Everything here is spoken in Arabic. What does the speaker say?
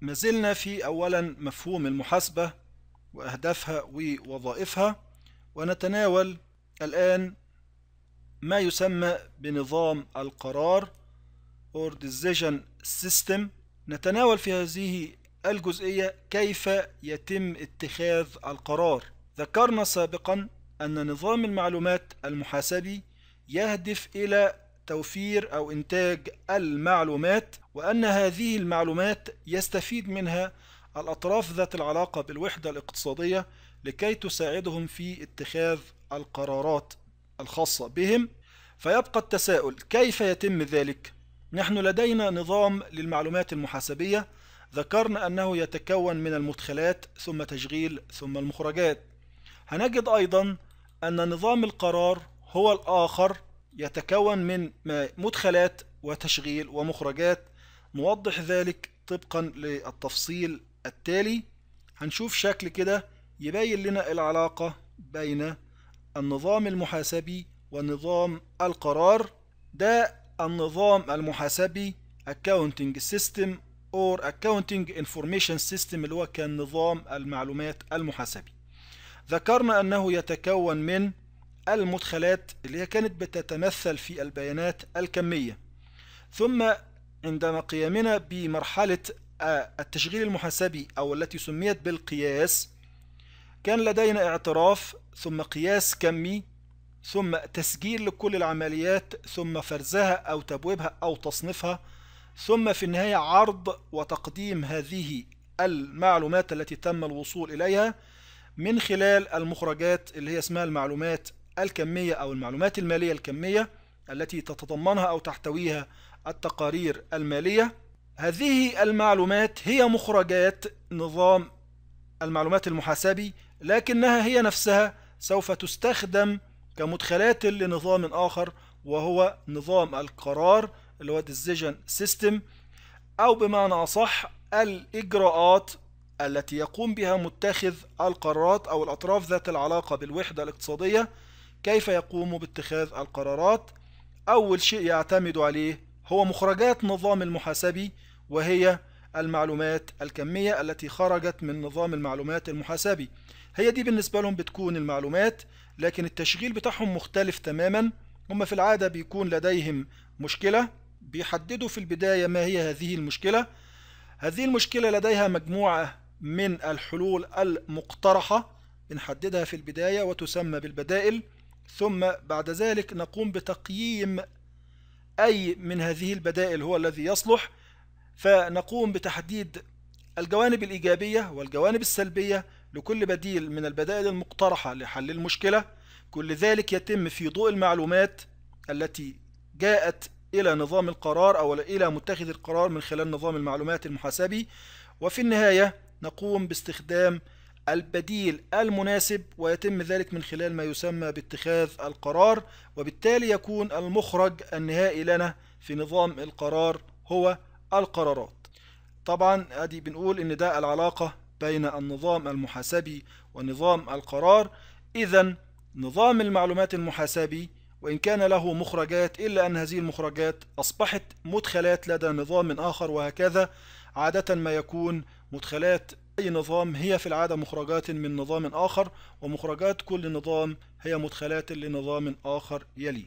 ما زلنا في أولا مفهوم المحاسبة وأهدافها ووظائفها ونتناول الآن ما يسمى بنظام القرار or decision system. نتناول في هذه الجزئية كيف يتم اتخاذ القرار. ذكرنا سابقا أن نظام المعلومات المحاسبي يهدف إلى توفير أو إنتاج المعلومات وأن هذه المعلومات يستفيد منها الأطراف ذات العلاقة بالوحدة الاقتصادية لكي تساعدهم في اتخاذ القرارات الخاصة بهم. فيبقى التساؤل كيف يتم ذلك؟ نحن لدينا نظام للمعلومات المحاسبية. ذكرنا أنه يتكون من المدخلات ثم تشغيل ثم المخرجات. هنجد أيضا أن نظام القرار هو الآخر يتكون من مدخلات وتشغيل ومخرجات نوضح ذلك طبقا للتفصيل التالي. هنشوف شكل كده يبين لنا العلاقة بين النظام المحاسبي ونظام القرار. ده النظام المحاسبي Accounting System or Accounting Information System اللي هو كان نظام المعلومات المحاسبي. ذكرنا أنه يتكون من المدخلات اللي هي كانت بتتمثل في البيانات الكمية. ثم عندما قيامنا بمرحلة التشغيل المحاسبي أو التي سميت بالقياس كان لدينا اعتراف ثم قياس كمي ثم تسجيل لكل العمليات ثم فرزها أو تبويبها أو تصنيفها ثم في النهاية عرض وتقديم هذه المعلومات التي تم الوصول إليها من خلال المخرجات اللي هي اسمها المعلومات الكمية أو المعلومات المالية الكمية التي تتضمنها أو تحتويها التقارير المالية. هذه المعلومات هي مخرجات نظام المعلومات المحاسبي لكنها هي نفسها سوف تستخدم كمدخلات لنظام آخر وهو نظام القرار اللي هو Decision System أو بمعنى أصح الإجراءات التي يقوم بها متخذ القرارات أو الأطراف ذات العلاقة بالوحدة الاقتصادية كيف يقوم باتخاذ القرارات؟ أول شيء يعتمد عليه هو مخرجات نظام المحاسبي وهي المعلومات الكمية التي خرجت من نظام المعلومات المحاسبي هي دي بالنسبة لهم بتكون المعلومات لكن التشغيل بتاعهم مختلف تماما هم في العادة بيكون لديهم مشكلة بيحددوا في البداية ما هي هذه المشكلة. هذه المشكلة لديها مجموعة من الحلول المقترحة بنحددها في البداية وتسمى بالبدائل. ثم بعد ذلك نقوم بتقييم أي من هذه البدائل هو الذي يصلح. فنقوم بتحديد الجوانب الإيجابية والجوانب السلبية لكل بديل من البدائل المقترحة لحل المشكلة. كل ذلك يتم في ضوء المعلومات التي جاءت إلى نظام القرار أو إلى متخذ القرار من خلال نظام المعلومات المحاسبي. وفي النهاية نقوم باستخدام البديل المناسب ويتم ذلك من خلال ما يسمى باتخاذ القرار وبالتالي يكون المخرج النهائي لنا في نظام القرار هو القرارات. طبعا أدي بنقول إن ده العلاقة بين النظام المحاسبي ونظام القرار. اذا نظام المعلومات المحاسبي وإن كان له مخرجات إلا أن هذه المخرجات أصبحت مدخلات لدى نظام آخر وهكذا عادة ما يكون مدخلات أي نظام هي في العادة مخرجات من نظام آخر ومخرجات كل نظام هي مدخلات لنظام آخر يليه